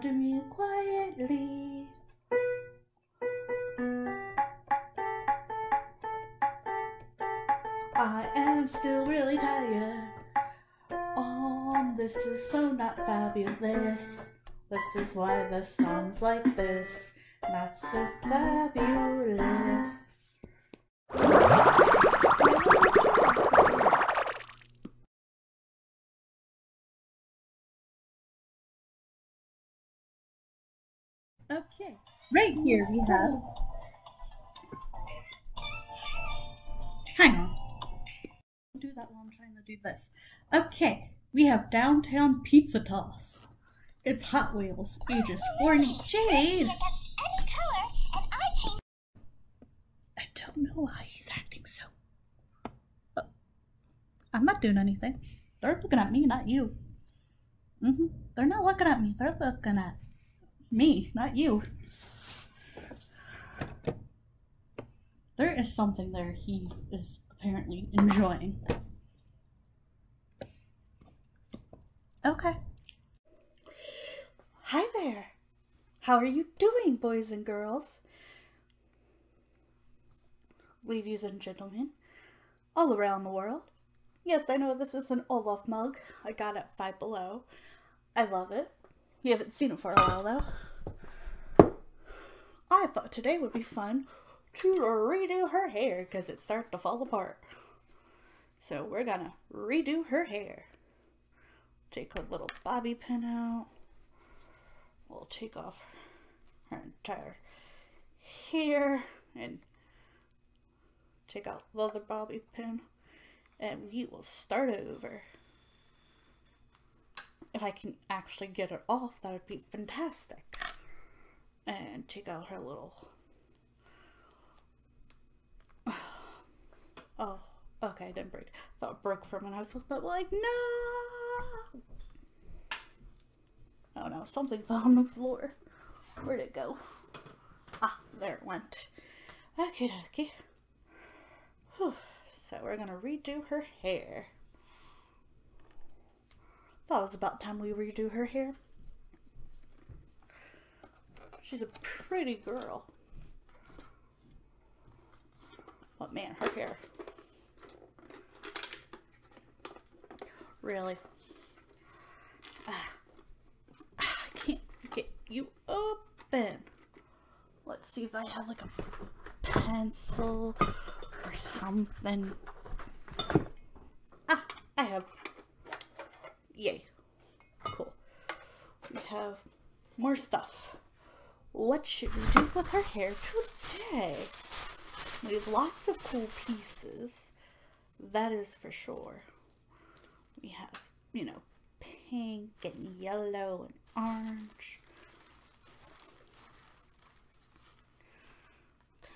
Doing it quietly. I am still really tired. Um, this is so not fabulous. This is why the song's like this. Not so fabulous. Okay. Right here we have. Hang on. I'll do that while I'm trying to do this. Okay, we have Downtown Pizza Toss. It's Hot Wheels, ages 4 and 8. Jade! I don't know why he's acting so. Uh, I'm not doing anything. They're looking at me, not you. Mm-hmm. They're not looking at me. They're looking at me, not you. There is something there he is apparently enjoying. Okay. Hi there. How are you doing, boys and girls? Ladies and gentlemen, all around the world. Yes, I know this is an Olaf mug I got at Five Below. I love it. You haven't seen it for a while, though. I thought today would be fun to redo her hair because it's starting to fall apart. So we're gonna redo her hair. Take a little bobby pin out. We'll take off her entire hair and take out the other bobby pin and we will start over. If I can actually get it off, that would be fantastic. And take out her little Oh, okay, I didn't break. Thought it broke from when. I was but like, no. Oh no, something fell on the floor. Where'd it go? Ah, there it went. Okay, dokie. So we're gonna redo her hair. Thought it was about time we redo her hair. She's a pretty girl. But man, her hair Really? Ah, I can't get you open. Let's see if I have like a pencil or something. Ah, I have. Yay. Cool. We have more stuff. What should we do with her hair today? We have lots of cool pieces. That is for sure we have, you know, pink and yellow and orange.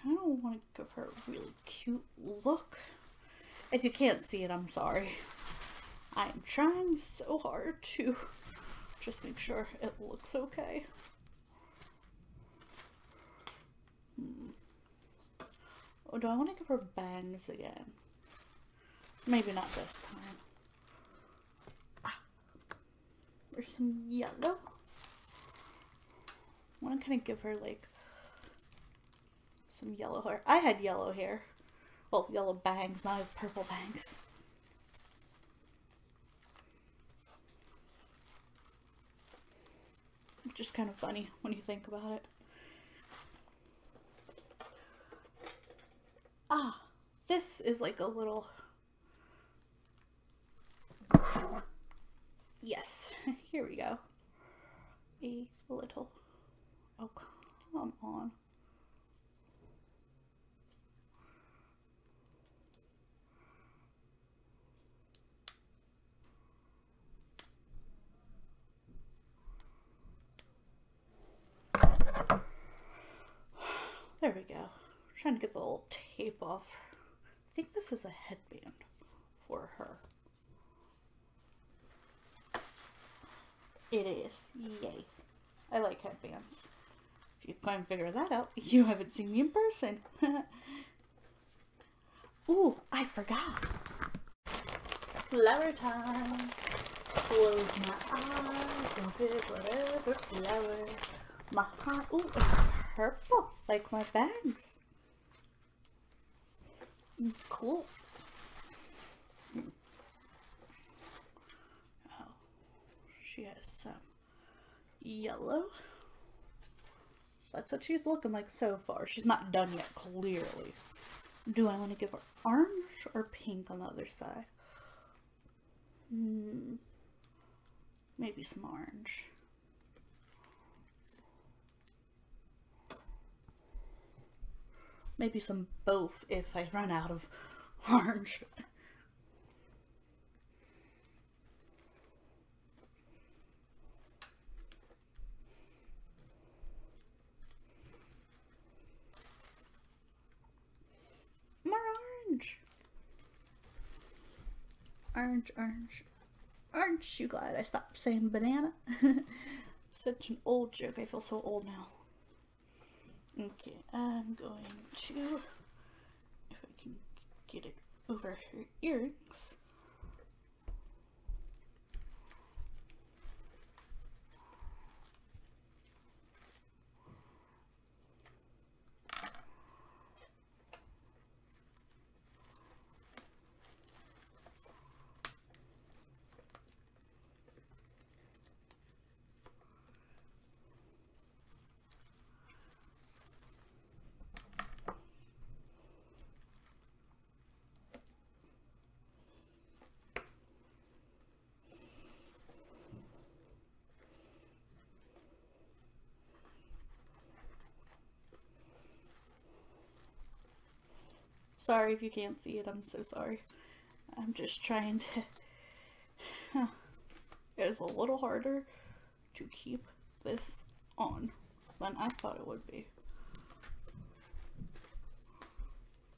kind of want to give her a really cute look. If you can't see it, I'm sorry. I am trying so hard to just make sure it looks okay. Hmm. Oh, do I want to give her bangs again? Maybe not this time. Or some yellow. I want to kind of give her like some yellow hair. I had yellow hair. Well, yellow bangs, not purple bangs. Just kind of funny when you think about it. Ah, this is like a little Yes, here we go. A little. Oh, come on. There we go. I'm trying to get the little tape off. I think this is a headband for her. It is. Yay. I like headbands. If you can't figure that out, you haven't seen me in person. Ooh, I forgot. flower time. Close my eyes and pick whatever flower. My heart, ooh, it's purple, like my bags. Mm, Cool. Hmm. Oh, she has some yellow. That's what she's looking like so far. She's not done yet, clearly. Do I want to give her orange or pink on the other side? Hmm. Maybe some orange. Maybe some both if I run out of orange. More orange. Orange, orange. Aren't you glad I stopped saying banana? Such an old joke. I feel so old now. Okay, I'm going to, if I can get it over her earrings. Sorry if you can't see it, I'm so sorry. I'm just trying to. It's a little harder to keep this on than I thought it would be.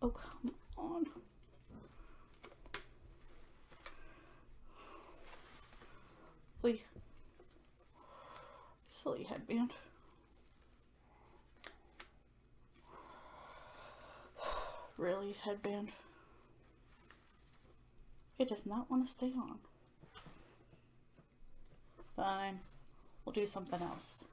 Oh, come on. Silly. Silly headband. Really, headband? It does not want to stay on. Fine. We'll do something else.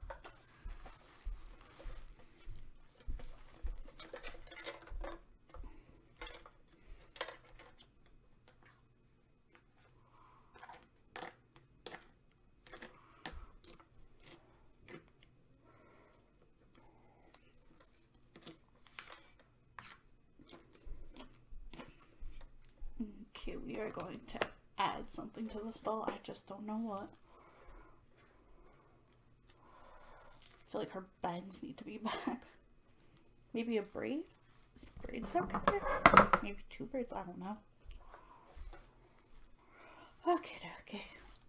Okay, we are going to add something to the stall. I just don't know what. I feel like her bangs need to be back. Maybe a braid? Is braids okay? Maybe two braids? I don't know. Okay, okay.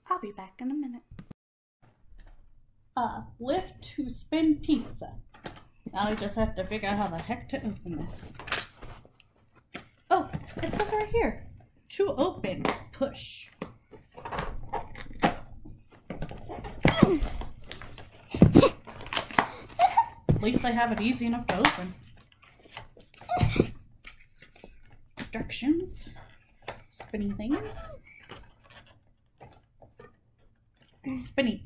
I'll be back in a minute. Uh, lift to spin pizza. Now I just have to figure out how the heck to open this. Oh, it's right here. To open, push. At least I have it easy enough to open. Instructions. Spinning things. Spinny.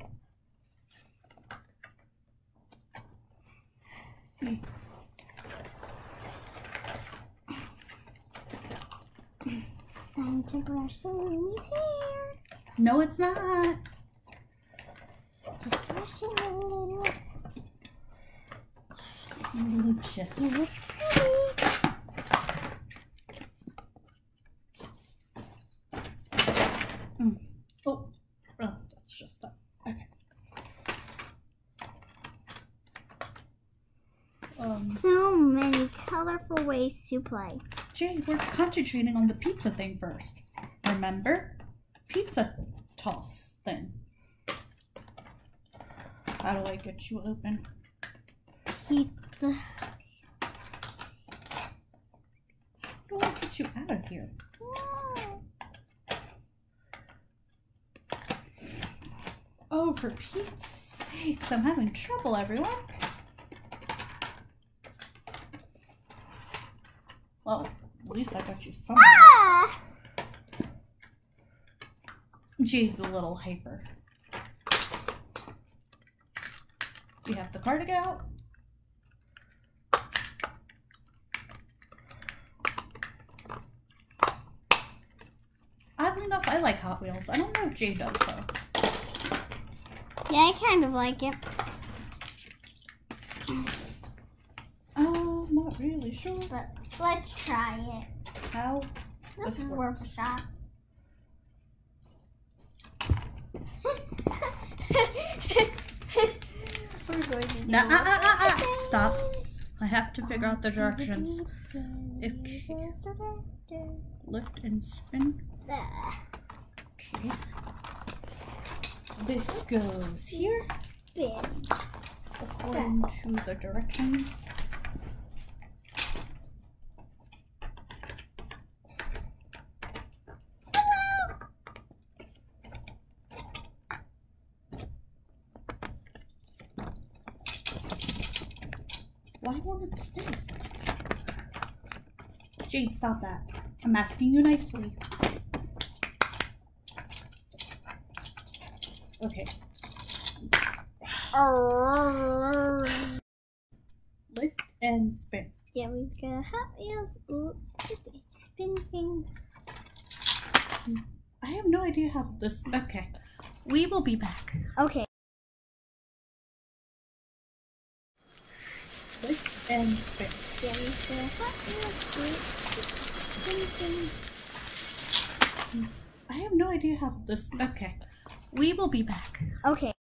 Time to brush the Lumi's hair. No, it's not. Just brushing a little. Lucius. You look pretty. Mm. Oh, oh, that's just that. Okay. Um, So many colorful ways to play. Jay, we're concentrating on the pizza thing first. Remember? Pizza toss thing. How do I get you open? Pizza. How do I get you out of here? Oh, for Pete's sakes, I'm having trouble, everyone. Well, at least I got you somewhere. Ah! Jade's a little hyper. Do you have the car to get out? Oddly enough, I like Hot Wheels. I don't know if Jade does though. Yeah, I kind of like it. Oh, not really sure. But let's try it. How? This Let's is work. worth a shot. We're going to do Nah, ah, ah, ah, ah. Stop. I have to figure out the directions. If- Lift and spin. Okay. This goes here Spin. according to the directions. Why won't it stay? Jade, stop that. I'm asking you nicely. Okay. Lift and spin. Yeah, we've got Hot Wheels. Ooh, it's spinning. I have no idea how this. Okay. We will be back. Okay. Lift and spin. Yeah, we've got Hot Wheels. Ooh, spinning. I have no idea how this. Okay. We will be back. Okay.